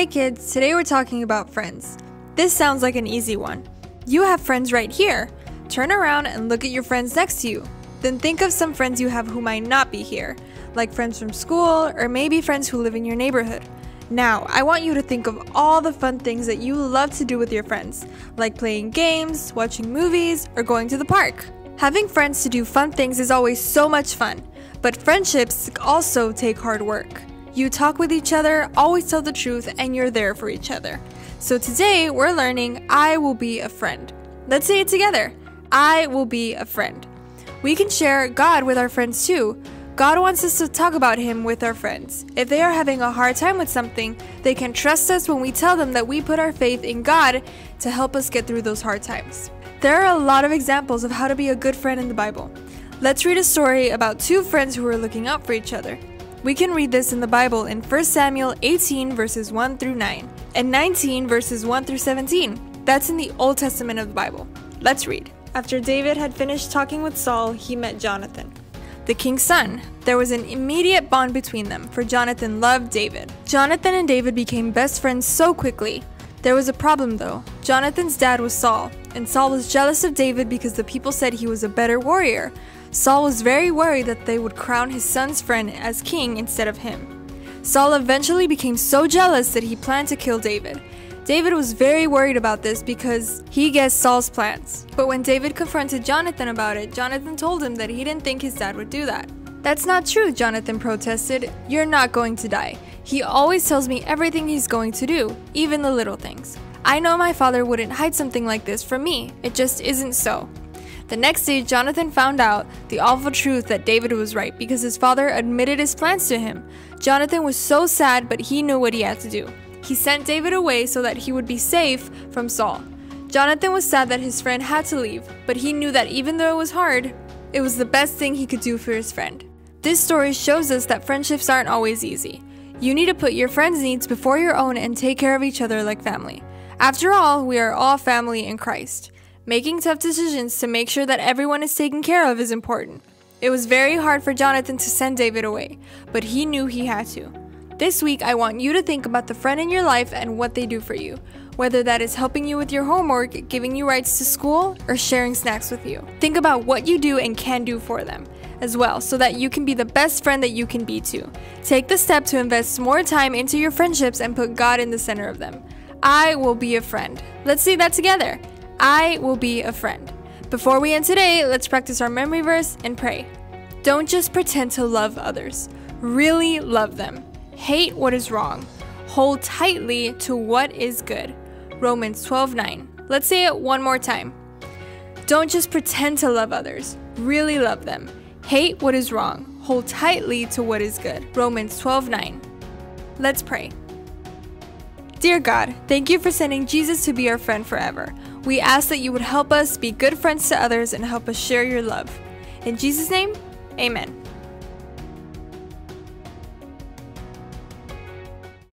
Hey kids, today we're talking about friends. This sounds like an easy one. You have friends right here. Turn around and look at your friends next to you. Then think of some friends you have who might not be here, like friends from school or maybe friends who live in your neighborhood. Now, I want you to think of all the fun things that you love to do with your friends, like playing games, watching movies, or going to the park. Having friends to do fun things is always so much fun, but friendships also take hard work. You talk with each other, always tell the truth, and you're there for each other. So today we're learning I will be a friend. Let's say it together I will be a friend. We can share God with our friends too. God wants us to talk about Him with our friends. If they are having a hard time with something, they can trust us when we tell them that we put our faith in God to help us get through those hard times. There are a lot of examples of how to be a good friend in the Bible. Let's read a story about two friends who were looking out for each other. We can read this in the Bible in 1 Samuel 18 verses 1 through 9 and 19 verses 1 through 17. That's in the Old Testament of the Bible. Let's read. After David had finished talking with Saul, he met Jonathan the king's son. There was an immediate bond between them, for Jonathan loved David. Jonathan and David became best friends so quickly. There was a problem though. Jonathan's dad was Saul, and Saul was jealous of David because the people said he was a better warrior. Saul was very worried that they would crown his son's friend as king instead of him. Saul eventually became so jealous that he planned to kill David. David was very worried about this because he guessed Saul's plans. But when David confronted Jonathan about it, Jonathan told him that he didn't think his dad would do that. That's not true, Jonathan protested. You're not going to die. He always tells me everything he's going to do, even the little things. I know my father wouldn't hide something like this from me. It just isn't so. The next day, Jonathan found out the awful truth that David was right because his father admitted his plans to him. Jonathan was so sad, but he knew what he had to do. He sent David away so that he would be safe from Saul. Jonathan was sad that his friend had to leave, but he knew that even though it was hard, it was the best thing he could do for his friend. This story shows us that friendships aren't always easy. You need to put your friends' needs before your own and take care of each other like family. After all, we are all family in Christ. Making tough decisions to make sure that everyone is taken care of is important. It was very hard for Jonathan to send David away, but he knew he had to. This week, I want you to think about the friend in your life and what they do for you, whether that is helping you with your homework, giving you rides to school, or sharing snacks with you. Think about what you do and can do for them as well so that you can be the best friend that you can be to. Take the step to invest more time into your friendships and put God in the center of them. I will be a friend. Let's say that together. I will be a friend. Before we end today, let's practice our memory verse and pray. Don't just pretend to love others, really love them. Hate what is wrong. Hold tightly to what is good. Romans 12:9. Let's say it one more time. Don't just pretend to love others. Really love them. Hate what is wrong. Hold tightly to what is good. Romans 12:9. Let's pray. Dear God, thank you for sending Jesus to be our friend forever. We ask that you would help us be good friends to others and help us share your love. In Jesus' name, amen.